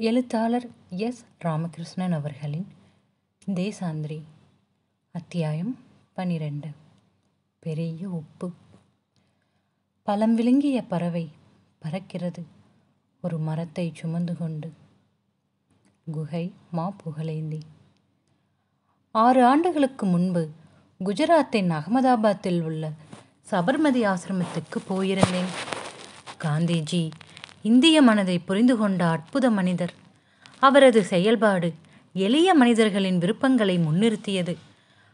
எழுத்தாளர் எஸ். ராமகிருஷ்ணன் அவர்களின் தேசாந்திரி அத்தியாயம் பனிரெண்டு. பெரிய உப்பு. பலம் விழுங்கிய பறவை பறக்கிறது. ஒரு மரத்தை சுமந்து கொண்டு குகை மா புகழேந்தி. ஆறு ஆண்டுகளுக்கு முன்பு குஜராத்தின் அகமதாபாத்தில் உள்ள சபர்மதி ஆசிரமத்துக்கு போயிருந்தேன். காந்திஜி இந்திய மனதை புரிந்து கொண்ட அற்புத மனிதர். அவரது செயல்பாடு எளிய மனிதர்களின் விருப்பங்களை முன்னிறுத்தியது.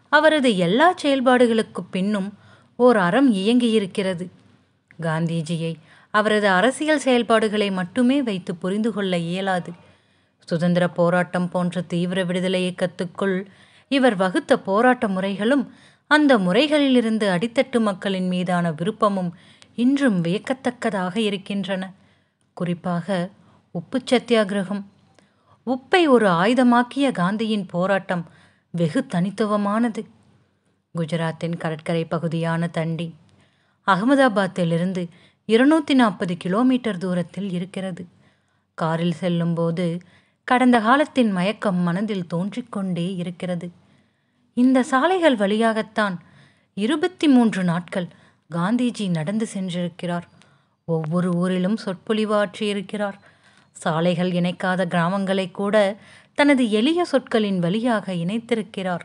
அவரது எல்லா செயல்பாடுகளுக்கு பின்னும் ஓர் அறம் இயங்கியிருக்கிறது. காந்திஜியை அவரது அரசியல் செயல்பாடுகளை மட்டுமே வைத்து புரிந்து கொள்ள இயலாது. சுதந்திர போராட்டம் போன்ற தீவிர விடுதலை இயக்கத்துக்குள் இவர் வகுத்த போராட்ட முறைகளும் அந்த முறைகளிலிருந்து அடித்தட்டு மக்களின் மீதான விருப்பமும் இன்றும் வியக்கத்தக்கதாக இருக்கின்றன. குறிப்பாக உப்பு சத்தியாகிரகம். உப்பை ஒரு ஆயுதமாக்கிய காந்தியின் போராட்டம் வெகு தனித்துவமானது. குஜராத்தின் கடற்கரை பகுதியான தண்டி அகமதாபாத்திலிருந்து இருநூற்றி நாற்பது கிலோமீட்டர் தூரத்தில் இருக்கிறது. காரில் செல்லும்போது கடந்த காலத்தின் மயக்கம் மனதில் தோன்றிக்கொண்டே இருக்கிறது. இந்த சாலைகள் வழியாகத்தான் இருபத்தி மூன்று நாட்கள் காந்திஜி நடந்து சென்றிருக்கிறார். ஒவ்வொரு ஊரிலும் சொற்பொழிவாற்றியிருக்கிறார். சாலைகள் இணைக்காத கிராமங்களை கூட தனது எளிய சொற்களின் வழியாக இணைத்திருக்கிறார்.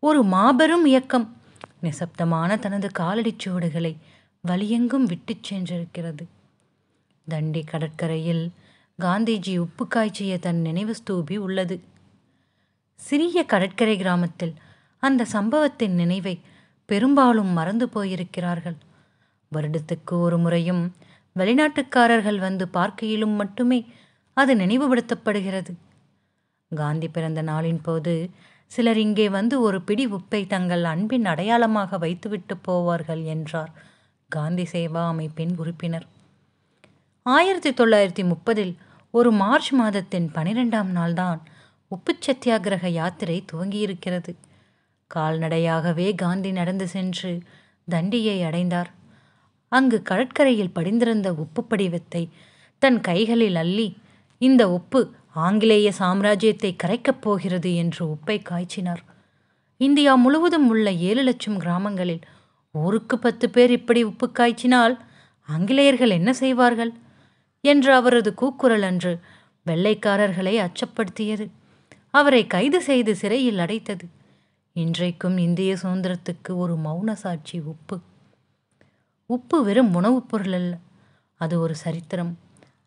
ஒரு மாபெரும் இயக்கம். நிசப்தமான தனது காலடிச் சுவடுகளை வழியெங்கும் விட்டுச் சென்றிருக்கிறது. தண்டி கடற்கரையில் காந்திஜி உப்பு காய்ச்சிய தன் நினைவு ஸ்தூபி உள்ளது. சிறிய கடற்கரை கிராமத்தில் அந்த சம்பவத்தின் நினைவை பெரும்பாலும் மறந்து போயிருக்கிறார்கள். வருடத்துக்கு ஒரு முறையும் வெளிநாட்டுக்காரர்கள் வந்து பார்க்கையிலும் மட்டுமே அது நினைவுபடுத்தப்படுகிறது. காந்தி பிறந்த நாளின் போது சிலர் இங்கே வந்து ஒரு பிடி உப்பை தங்கள் அன்பின் அடையாளமாக வைத்துவிட்டு போவார்கள் என்றார் காந்தி சேவா அமைப்பின் உறுப்பினர். ஆயிரத்தி தொள்ளாயிரத்தி முப்பதில் ஒரு மார்ச் மாதத்தின் பனிரெண்டாம் நாள்தான் உப்பு சத்தியாகிரக யாத்திரை துவங்கியிருக்கிறது. கால்நடையாகவே காந்தி நடந்து சென்று தண்டியை அடைந்தார். அங்கு கடற்கரையில் படிந்திருந்த உப்பு படிவத்தை தன் கைகளில் அள்ளி இந்த உப்பு ஆங்கிலேய சாம்ராஜ்யத்தை கரைக்கப் போகிறது என்று உப்பை காய்ச்சினார். இந்தியா முழுவதும் உள்ள ஏழு லட்சம் கிராமங்களில் ஊருக்கு பத்து பேர் இப்படி உப்பு காய்ச்சினால் ஆங்கிலேயர்கள் என்ன செய்வார்கள்? என்று அவரது கூக்குரல் அன்று வெள்ளைக்காரர்களை அச்சப்படுத்தியது. அவரை கைது செய்து சிறையில் அடைத்தது. இன்றைக்கும் இந்திய சுதந்திரத்துக்கு ஒரு மௌன சாட்சி உப்பு. உப்பு வெறும் உணவுப் பொருள் அல்ல. அது ஒரு சரித்திரம்.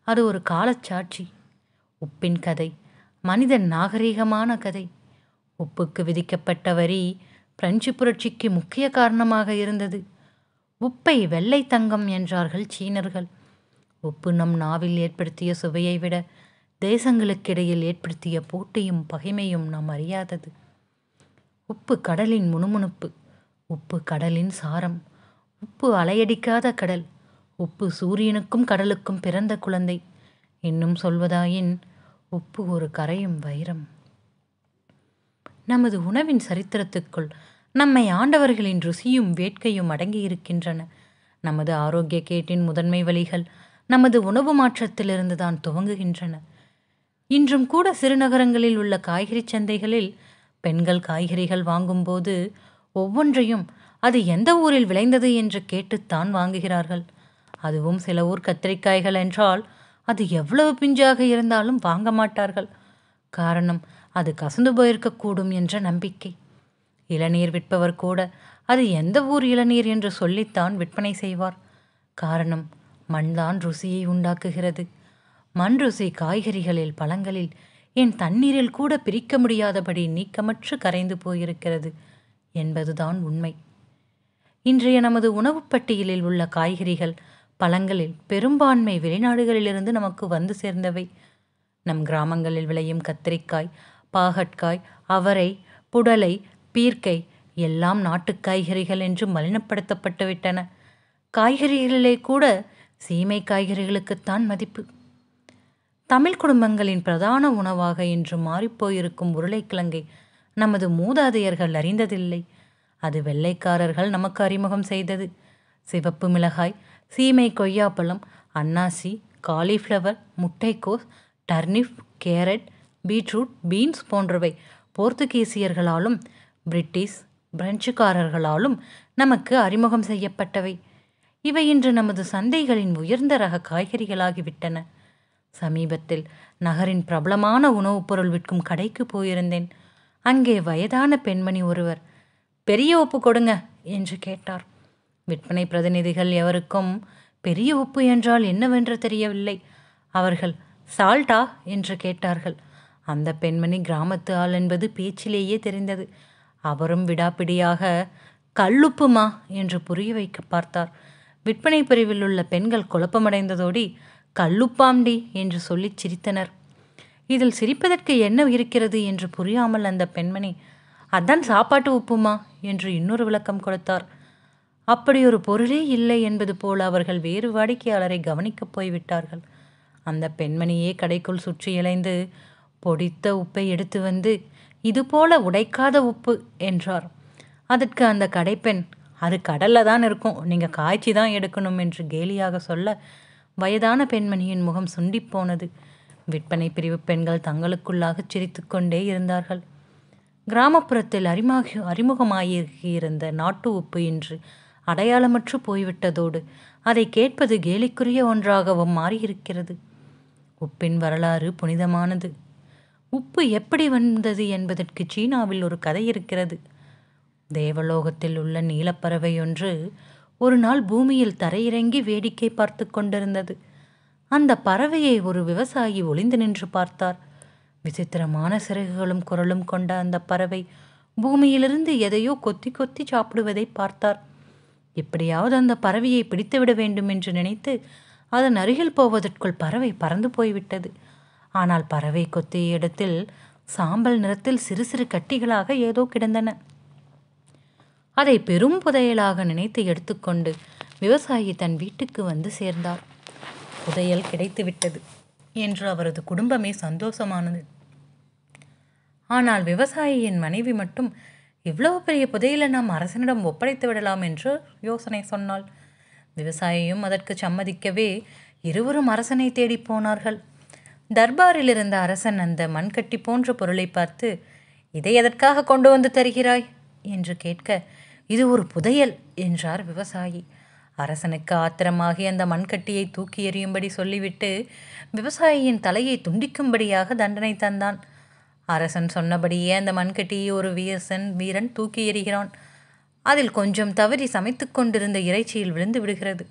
அது ஒரு காலச்சாட்சி உப்பின் கதை மனிதன் நாகரீகமான கதை. உப்புக்கு விதிக்கப்பட்ட வரி பிரெஞ்சு புரட்சிக்கு முக்கிய காரணமாக இருந்தது. உப்பை வெள்ளை தங்கம் என்றார்கள் சீனர்கள். உப்பு நம் நாவில் ஏற்படுத்திய சுவையை விட தேசங்களுக்கிடையில் ஏற்படுத்திய போட்டியும் பகைமையும் நாம் அறியாதது. உப்பு கடலின் முணுமுணுப்பு உப்பு கடலின் சாரம். உப்பு அலையடிக்காத கடல். உப்பு சூரியனுக்கும் கடலுக்கும் பிறந்த குழந்தை. இன்னும் சொல்வதாயின் உப்பு ஒரு கரையும் வைரம். நமது உணவின் சரித்திரத்துக்குள் நம்மை ஆண்டவர்களின் ருசியும் வேட்கையும் அடங்கியிருக்கின்றன. நமது ஆரோக்கிய கேட்டின் முதன்மை வழிகள் நமது உணவு மாற்றத்திலிருந்து தான் துவங்குகின்றன. இன்றும் கூட சிறுநகரங்களில் உள்ள காய்கறி சந்தைகளில் பெண்கள் காய்கறிகள் வாங்கும்போது ஒவ்வொன்றையும் அது எந்த ஊரில் விளைந்தது என்று கேட்டுத்தான் வாங்குகிறார்கள். அதுவும் சில ஊர் கத்திரிக்காய்கள் என்றால் அது எவ்வளவு பிஞ்சாக இருந்தாலும் வாங்க மாட்டார்கள். காரணம் அது கசந்து போயிருக்கக்கூடும் என்ற நம்பிக்கை. இளநீர் விற்பவர் கூட அது எந்த ஊர் இளநீர் என்று சொல்லித்தான் விற்பனை செய்வார். காரணம் மண்தான் ருசியை உண்டாக்குகிறது. மண் ருசி காய்கறிகளில் பழங்களில் என் தண்ணீரில் கூட பிரிக்க முடியாதபடி நீக்கமற்று கரைந்து போயிருக்கிறது என்பதுதான் உண்மை. இன்றைய நமது உணவுப் பட்டியலில் உள்ள காய்கறிகள் பழங்களில் பெரும்பான்மை வெளிநாடுகளிலிருந்து நமக்கு வந்து சேர்ந்தவை. நம் கிராமங்களில் விளையும் கத்திரிக்காய் பாகற்காய் அவரை புடலை பீர்க்கை எல்லாம் நாட்டுக் காய்கறிகள் என்று மலினப்படுத்தப்பட்டுவிட்டன. காய்கறிகளிலே கூட சீமை காய்கறிகளுக்குத்தான் மதிப்பு. தமிழ் குடும்பங்களின் பிரதான உணவாக இன்று மாறிப்போயிருக்கும் உருளைக்கிழங்கை நமது மூதாதையர்கள் அறிந்ததில்லை. அது வெள்ளைக்காரர்கள் நமக்கு அறிமுகம் செய்தது. சிவப்பு மிளகாய் சீமை கொய்யாப்பழம் அன்னாசி காலிஃப்ளவர் முட்டைக்கோஸ் டர்னிப் கேரட் பீட்ரூட் பீன்ஸ் போன்றவை போர்த்துகீசியர்களாலும் பிரிட்டிஷ் பிரெஞ்சுக்காரர்களாலும் நமக்கு அறிமுகம் செய்யப்பட்டவை. இவை இன்று நமது சந்தைகளின் உயர்ந்த ரக காய்கறிகளாகிவிட்டன. சமீபத்தில் நகரின் பிரபலமான உணவுப் பொருள் விற்கும் கடைக்கு போயிருந்தேன். அங்கே வயதான பெண்மணி ஒருவர் பெரிய உப்பு கொடுங்க என்று கேட்டார். விற்பனை பிரதிநிதிகள் எவருக்கும் பெரிய உப்பு என்றால் என்னவென்று தெரியவில்லை. அவர்கள் சால்ட்டா என்று கேட்டார்கள். அந்த பெண்மணி கிராமத்து ஆள் என்பது பேச்சிலேயே தெரிந்தது. அவரும் விடாப்பிடியாக கல்லுப்புமா? என்று புரிய வைக்க பார்த்தார். விற்பனை பிரிவில் உள்ள பெண்கள் குழப்பமடைந்ததோடி கல்லுப்பாம்டி என்று சொல்லிச் சிரித்தனர். இதில் சிரிப்பதற்கு என்ன இருக்கிறது? என்று புரியாமல் அந்த பெண்மணி அதான் சாப்பாட்டு உப்புமா என்று இன்னொரு விளக்கம் கொடுத்தார். அப்படி ஒரு பொருளே இல்லை என்பது போல அவர்கள் வேறு வாடிக்கையாளரை கவனிக்கப் போய்விட்டார்கள். அந்த பெண்மணியே கடைக்குள் சுற்றி இழைந்து பொடித்த உப்பை எடுத்து வந்து இது போல உடைக்காத உப்பு என்றார். அதற்கு அந்த கடைப்பெண் அது கடல்ல தான் இருக்கும் நீங்கள் காய்ச்சி தான் எடுக்கணும் என்று கேலியாக சொல்ல வயதான பெண்மணியின் முகம் சுண்டிப் போனது. விற்பனை பிரிவு பெண்கள் தங்களுக்குள்ளாக சிரித்துக்கொண்டே இருந்தார்கள். கிராமப்புறத்தில் அறிமுக அறிமுகமாகியிருந்த நாட்டு உப்பு இன்று அடையாளமற்று போய்விட்டதோடு அதை கேட்பது கேலிக்குரிய ஒன்றாகவும் மாறியிருக்கிறது. உப்பின் வரலாறு புனிதமானது. உப்பு எப்படி வந்தது என்பதற்கு சீனாவில் ஒரு கதை இருக்கிறது. தேவலோகத்தில் உள்ள நீலப்பறவை ஒன்று ஒரு நாள் பூமியில் தரையிறங்கி வேடிக்கை பார்த்து கொண்டிருந்தது. அந்த பறவையை ஒரு விவசாயி ஒளிந்து நின்று பார்த்தார். விசித்திரமான சிறகுகளும் குரலும் கொண்ட அந்த பறவை பூமியிலிருந்து எதையோ கொத்தி கொத்தி சாப்பிடுவதை பார்த்தார். எப்படியாவது அந்த பறவையை பிடித்துவிட வேண்டும் என்று நினைத்து அதன் அருகில் போவதற்குள் பறவை பறந்து போய்விட்டது. ஆனால் பறவை கொத்திய இடத்தில் சாம்பல் நிறத்தில் சிறு சிறு கட்டிகளாக ஏதோ கிடந்தன. அதை பெரும் புதையலாக நினைத்து எடுத்துக்கொண்டு விவசாயி தன் வீட்டுக்கு வந்து சேர்ந்தார். புதையல் கிடைத்துவிட்டது. என்று அவரது குடும்பமே சந்தோஷமானது. ஆனால் விவசாயியின் மனைவி மட்டும் இவ்வளவு பெரிய புதையலை நாம் அரசனிடம் ஒப்படைத்து விடலாம் என்று யோசனை சொன்னாள். விவசாயியும் அதற்கு சம்மதிக்கவே இருவரும் அரசனை தேடி போனார்கள். தர்பாரில் இருந்த அரசன் அந்த மண்கட்டி போன்ற பொருளை பார்த்து இதை எதற்காக கொண்டு வந்து தருகிறாய்? என்று கேட்க இது ஒரு புதையல் என்றார் விவசாயி. அரசனுக்கு ஆத்திரமாகி அந்த மண்கட்டியை தூக்கி எறியும்படி சொல்லிவிட்டு விவசாயியின் தலையை துண்டிக்கும்படியாக தண்டனை தந்தான். அரசன் சொன்னபடியே அந்த மண்கட்டியை ஒரு வீரசன் வீரன் தூக்கி எறிகிறான். அதில் கொஞ்சம் தவறி சமைத்து கொண்டிருந்த இறைச்சியில் விழுந்து விடுகிறது.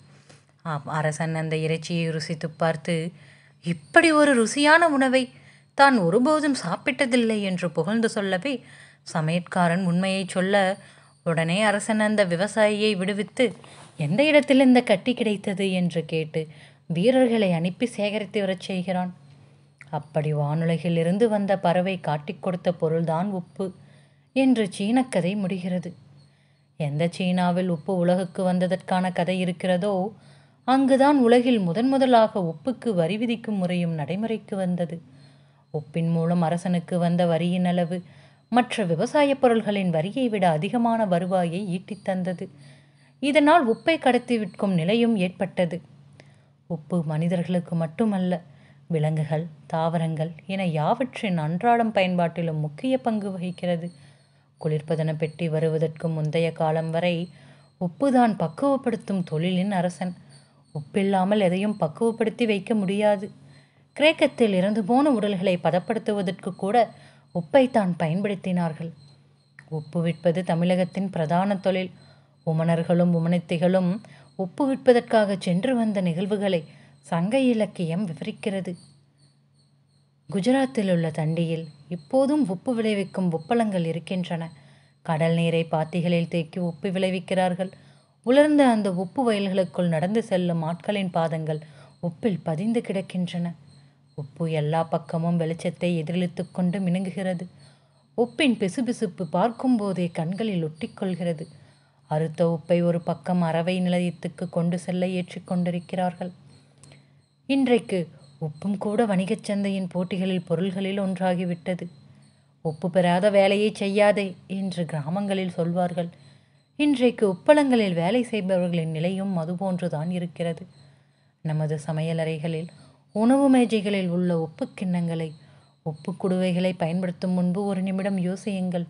அரசன் அந்த இறைச்சியை ருசித்து பார்த்து இப்படி ஒரு ருசியான உணவை தான் ஒருபோதும் சாப்பிட்டதில்லை என்று புகழ்ந்து சொல்லவே சமையற்காரன் உண்மையை சொல்ல உடனே அரசன் அந்த விவசாயியை விடுவித்து எந்த இடத்தில் இந்த கட்டி கிடைத்தது என்று கேட்டு வீரர்களை அனுப்பி சேகரித்து வரச் செய்கிறான். அப்படி வானுலகில் இருந்து வந்த பறவை காட்டிக் கொடுத்த பொருள்தான் உப்பு என்று சீனக்கதை முடிகிறது. எந்த சீனாவில் உப்பு உலகுக்கு வந்ததற்கான கதை இருக்கிறதோ அங்குதான் உலகில் முதன் முதலாக உப்புக்கு வரி விதிக்கும் முறையும் நடைமுறைக்கு வந்தது. உப்பின் மூலம் அரசனுக்கு வந்த வரியின் அளவு மற்ற விவசாயப் பொருள்களின் வரியை விட அதிகமான வருவாயை ஈட்டித் தந்தது. இதனால் உப்பை கடத்தி விற்கும் நிலையும் ஏற்பட்டது. உப்பு மனிதர்களுக்கு மட்டுமல்ல விலங்குகள் தாவரங்கள் என யாவற்றின் அன்றாடம் பயன்பாட்டிலும் முக்கிய பங்கு வகிக்கிறது. குளிர்பதன பெட்டி வருவதற்கு முந்தைய காலம் வரை உப்புதான் பக்குவப்படுத்தும் தொழிலின் அரசன். உப்பில்லாமல் எதையும் பக்குவப்படுத்தி வைக்க முடியாது. கிரேக்கத்தில் இறந்து போன உடல்களை பதப்படுத்துவதற்கு கூட உப்பை தான் பயன்படுத்தினார்கள். உப்பு விற்பது தமிழகத்தின் பிரதான தொழில். உமணர்களும் உமனத்திகளும் ஒப்புவிப்பதற்காக சென்று வந்த நிகழ்வுகளை சங்க இலக்கியம் விவரிக்கிறது. குஜராத்தில் உள்ள தண்டியில் இப்போதும் உப்பு விளைவிக்கும் உப்பளங்கள் இருக்கின்றன. கடல் நீரை பாத்திகளில் தேக்கி உப்பு விளைவிக்கிறார்கள். உலர்ந்த அந்த உப்பு வயல்களுக்குள் நடந்து செல்லும் ஆட்களின் பாதங்கள் உப்பில் பதிந்து கிடக்கின்றன. உப்பு எல்லா பக்கமும் வெளிச்சத்தை எதிரொலித்து கொண்டு மினுங்குகிறது. உப்பின் பிசுபிசுப்பு பார்க்கும்போதே கண்களில் ஒட்டிக்கொள்கிறது. அறுத்த உப்பை ஒரு பக்கம் அறவை நிலையத்துக்கு கொண்டு செல்ல ஏற்றிக்கொண்டிருக்கிறார்கள் இன்றைக்கு உப்பும் கூட வணிகச் சந்தையின் போட்டிகளில் பொருள்களில் ஒன்றாகிவிட்டது. உப்பு பெறாத வேலையை செய்யாதே என்று கிராமங்களில் சொல்வார்கள். இன்றைக்கு உப்பளங்களில் வேலை செய்பவர்களின் நிலையும் அதுபோன்றுதான் இருக்கிறது. நமது சமையலறைகளில் உணவு மேஜைகளில் உள்ள உப்பு கிண்ணங்களை உப்பு குடுவைகளை பயன்படுத்தும் முன்பு ஒரு நிமிடம் யோசியுங்கள்.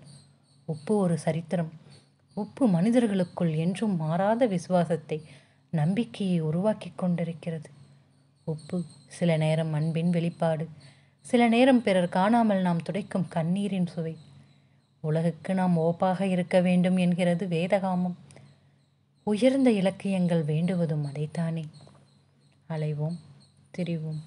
உப்பு ஒரு சரித்திரம். உப்பு மனிதர்களுக்குள் என்றும் மாறாத விசுவாசத்தை நம்பிக்கையை உருவாக்கி கொண்டிருக்கிறது. உப்பு சில நேரம் அன்பின் வெளிப்பாடு சில நேரம் பிறர் காணாமல் நாம் துடைக்கும் கண்ணீரின் சுவை. உலகுக்கு நாம் ஓப்பாக இருக்க வேண்டும் என்கிறது வேதகாமம். உயர்ந்த இலக்கியங்கள் வேண்டுவதும் அதைத்தானே. அலைவோம் திரிவோம்.